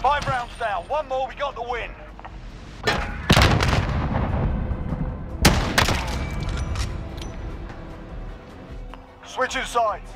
Five rounds down. One more, we got the win. Switching sides.